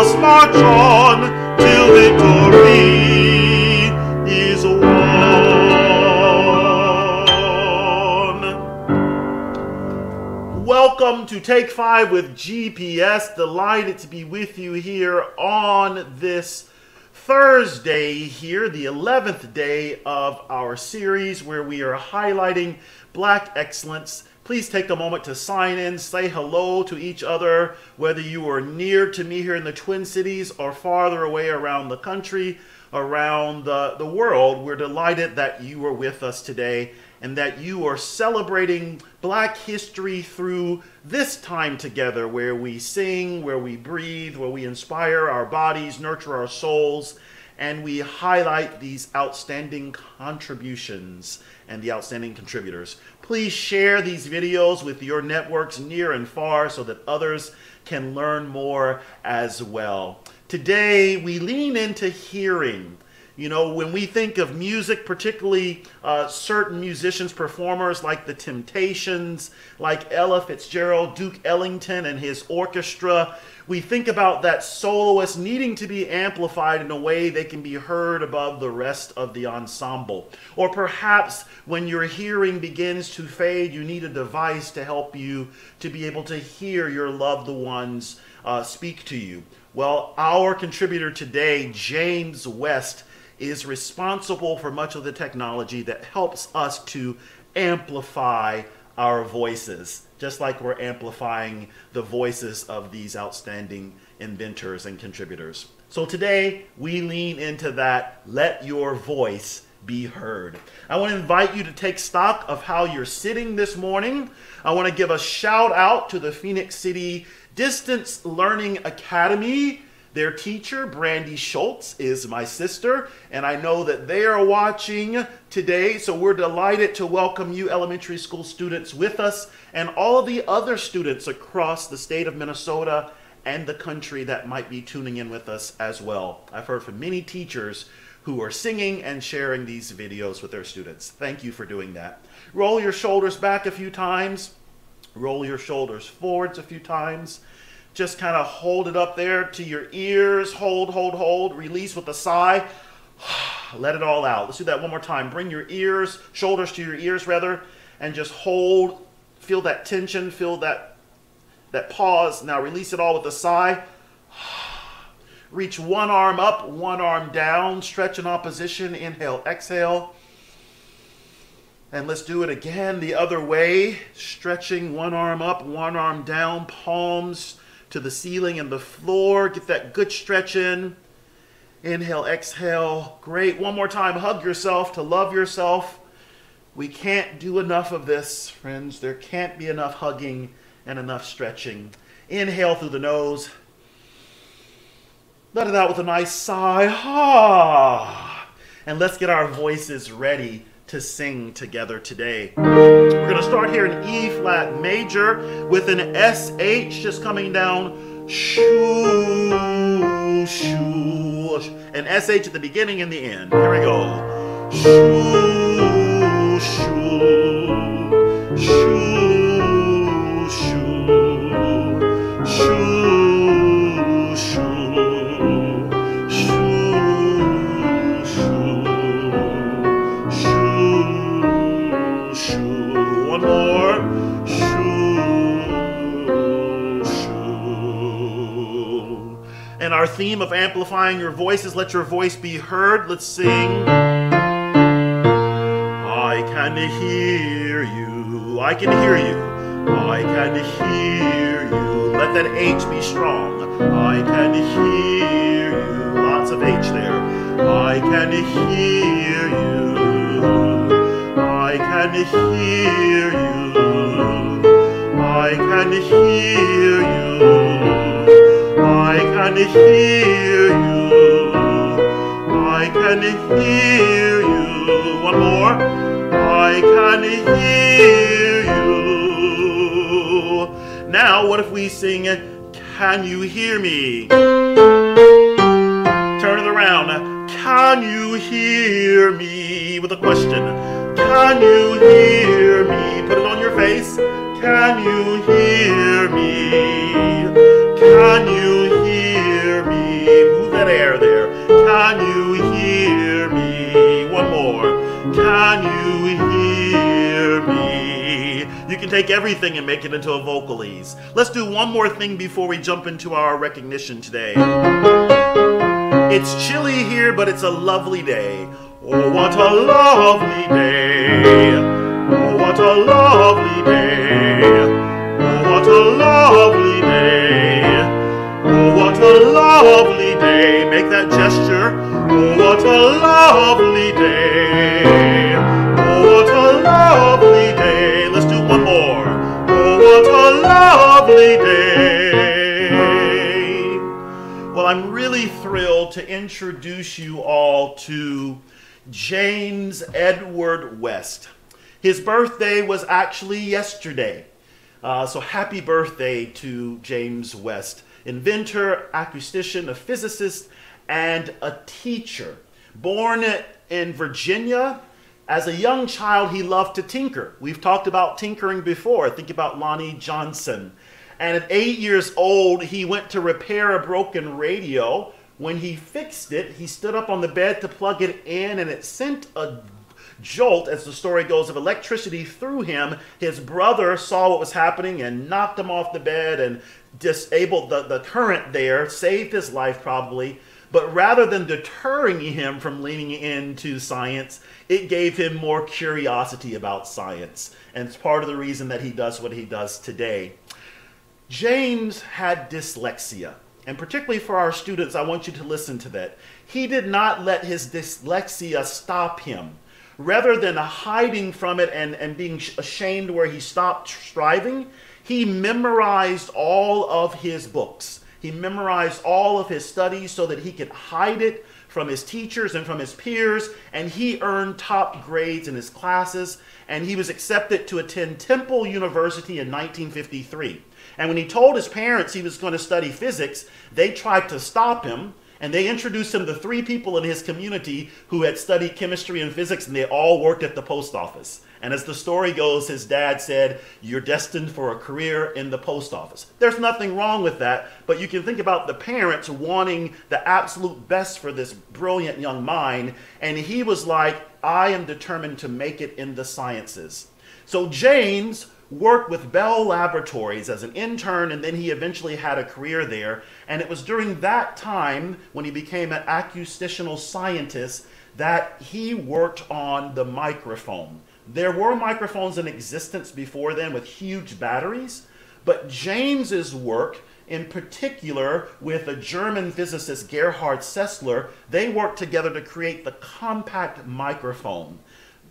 us march on till victory is won. Welcome to Take Five with GPS. Delighted to be with you here on this Thursday here, the 11th day of our series where we are highlighting black excellence. Please take a moment to sign in, say hello to each other, whether you are near to me here in the Twin Cities or farther away around the country, around the, the world. We're delighted that you are with us today and that you are celebrating black history through this time together where we sing, where we breathe, where we inspire our bodies, nurture our souls, and we highlight these outstanding contributions and the outstanding contributors. Please share these videos with your networks near and far so that others can learn more as well. Today, we lean into hearing. You know, when we think of music, particularly uh, certain musicians, performers like the Temptations, like Ella Fitzgerald, Duke Ellington, and his orchestra, we think about that soloist needing to be amplified in a way they can be heard above the rest of the ensemble. Or perhaps when your hearing begins to fade, you need a device to help you to be able to hear your loved ones uh, speak to you. Well, our contributor today, James West, is responsible for much of the technology that helps us to amplify our voices, just like we're amplifying the voices of these outstanding inventors and contributors. So today, we lean into that let your voice be heard. I want to invite you to take stock of how you're sitting this morning. I want to give a shout out to the Phoenix City Distance Learning Academy. Their teacher, Brandy Schultz, is my sister, and I know that they are watching today. So we're delighted to welcome you, elementary school students, with us, and all the other students across the state of Minnesota and the country that might be tuning in with us as well. I've heard from many teachers who are singing and sharing these videos with their students. Thank you for doing that. Roll your shoulders back a few times, roll your shoulders forwards a few times. Just kind of hold it up there to your ears. Hold, hold, hold. Release with a sigh. Let it all out. Let's do that one more time. Bring your ears, shoulders to your ears rather, and just hold. Feel that tension. Feel that that pause. Now release it all with a sigh. Reach one arm up, one arm down. Stretch in opposition. Inhale, exhale. And let's do it again the other way. Stretching one arm up, one arm down, palms to the ceiling and the floor. Get that good stretch in. Inhale, exhale. Great. One more time. Hug yourself to love yourself. We can't do enough of this, friends. There can't be enough hugging and enough stretching. Inhale through the nose. Let it out with a nice sigh. Ah. And let's get our voices ready to sing together today. We're going to start here in E flat major with an SH just coming down. Shoo, shoo. An SH at the beginning and the end. Here we go. Shoo, And our theme of amplifying your voice is let your voice be heard. Let's sing. I can hear you. I can hear you. I can hear you. Let that H be strong. I can hear you. Lots of H there. I can hear you. I can hear you. I can hear you. Can hear you. I can hear you. One more. I can hear you. Now, what if we sing Can you hear me? Turn it around. Can you hear me? With a question. Can you hear me? Put it on your face. Can you hear me? Can you that air there. Can you hear me? One more. Can you hear me? You can take everything and make it into a vocalese. Let's do one more thing before we jump into our recognition today. It's chilly here, but it's a lovely day. Oh, what a lovely day. Oh, what a lovely day. Oh, what a lovely day. Oh, what a lovely day. Make that gesture. Oh, what a lovely day. Oh, what a lovely day. Let's do one more. Oh, what a lovely day. Well, I'm really thrilled to introduce you all to James Edward West. His birthday was actually yesterday. Uh, so happy birthday to James West, inventor, acoustician, a physicist, and a teacher. Born in Virginia, as a young child, he loved to tinker. We've talked about tinkering before. Think about Lonnie Johnson. And at eight years old, he went to repair a broken radio. When he fixed it, he stood up on the bed to plug it in, and it sent a jolt, as the story goes, of electricity through him. His brother saw what was happening and knocked him off the bed and disabled the, the current there, saved his life probably. But rather than deterring him from leaning into science, it gave him more curiosity about science. And it's part of the reason that he does what he does today. James had dyslexia. And particularly for our students, I want you to listen to that. He did not let his dyslexia stop him. Rather than hiding from it and, and being ashamed where he stopped striving, he memorized all of his books. He memorized all of his studies so that he could hide it from his teachers and from his peers, and he earned top grades in his classes, and he was accepted to attend Temple University in 1953. And when he told his parents he was going to study physics, they tried to stop him. And they introduced him to three people in his community who had studied chemistry and physics, and they all worked at the post office. And as the story goes, his dad said, You're destined for a career in the post office. There's nothing wrong with that, but you can think about the parents wanting the absolute best for this brilliant young mind. And he was like, I am determined to make it in the sciences. So James worked with Bell Laboratories as an intern, and then he eventually had a career there. And it was during that time, when he became an acoustical scientist, that he worked on the microphone. There were microphones in existence before then with huge batteries, but James's work, in particular with a German physicist Gerhard Sessler, they worked together to create the compact microphone,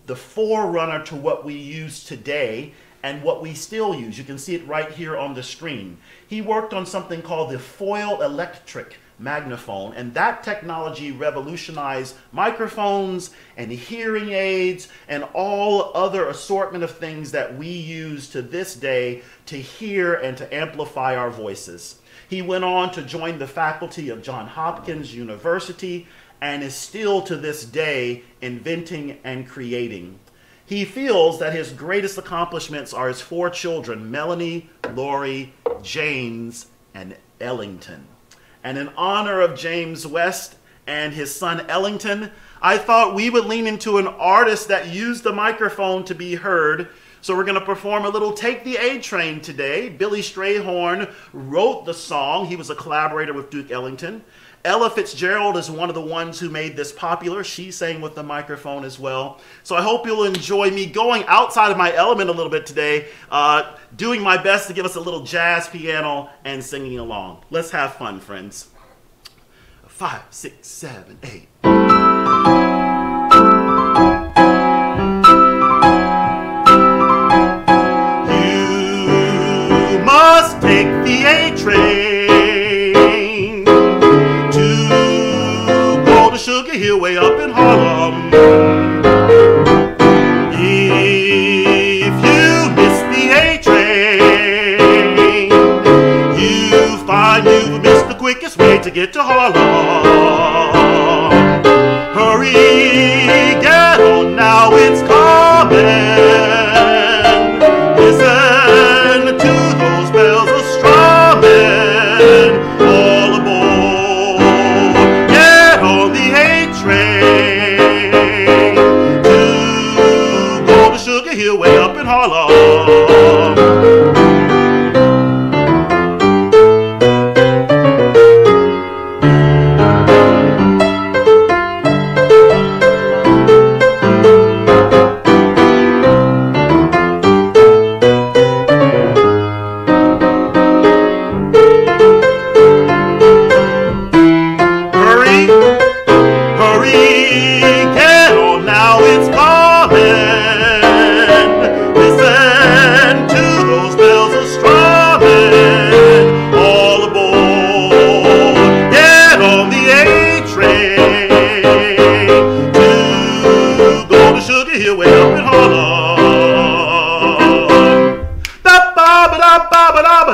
the forerunner to what we use today and what we still use. You can see it right here on the screen. He worked on something called the foil electret magnaphone, and that technology revolutionized microphones and hearing aids and all other assortment of things that we use to this day to hear and to amplify our voices. He went on to join the faculty of Johns Hopkins University and is still to this day inventing and creating. He feels that his greatest accomplishments are his four children, Melanie, Lori, James, and Ellington. And in honor of James West and his son Ellington, I thought we would lean into an artist that used the microphone to be heard. So we're going to perform a little Take the A Train today. Billy Strayhorn wrote the song. He was a collaborator with Duke Ellington. Ella Fitzgerald is one of the ones who made this popular. She sang with the microphone as well. So I hope you'll enjoy me going outside of my element a little bit today, uh, doing my best to give us a little jazz piano and singing along. Let's have fun, friends. Five, six, seven, eight. You must take the A train.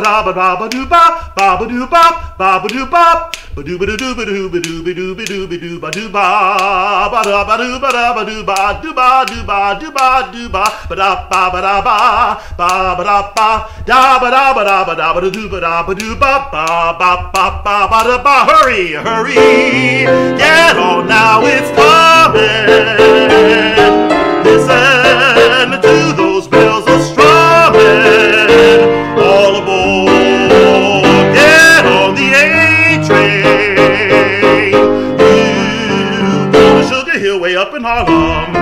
Da ba da ba da ba do ba ba ba do ba ba ba do ba ba do ba do do ba do ba do ba do ba do ba do ba do ba ba da ba do ba da ba do ba do ba do ba do ba do ba ba da ba ba da ba ba ba da ba da ba da ba da ba da ba da do ba da ba do ba ba ba ba ba ba da ba hurry hurry get on now it's coming. Listen Harlem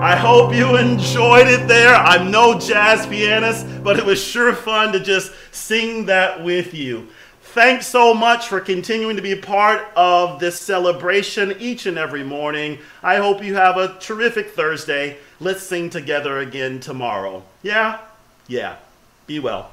I hope you enjoyed it there. I'm no jazz pianist, but it was sure fun to just sing that with you. Thanks so much for continuing to be part of this celebration each and every morning. I hope you have a terrific Thursday. Let's sing together again tomorrow. Yeah? Yeah. Be well.